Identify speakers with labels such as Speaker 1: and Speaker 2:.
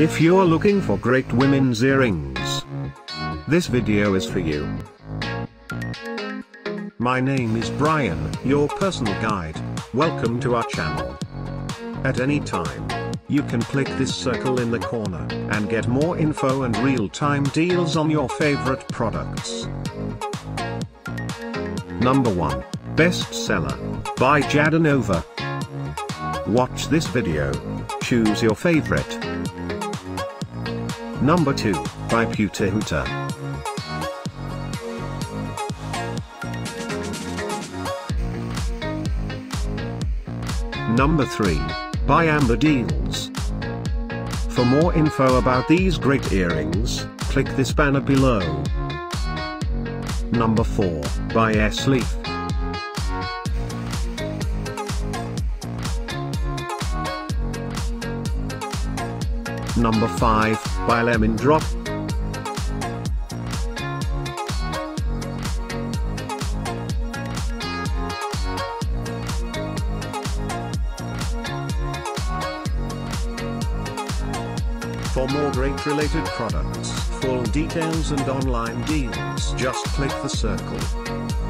Speaker 1: If you're looking for great women's earrings, this video is for you. My name is Brian, your personal guide. Welcome to our channel. At any time, you can click this circle in the corner and get more info and real-time deals on your favorite products. Number 1. Bestseller by Jadenova. Watch this video. Choose your favorite. Number 2, by pewterhooter. Number 3, by Amber Deals. For more info about these great earrings, click this banner below. Number 4, by S Leaf. Number 5, by Lemon Drop. For more great related products, full details and online deals just click the circle.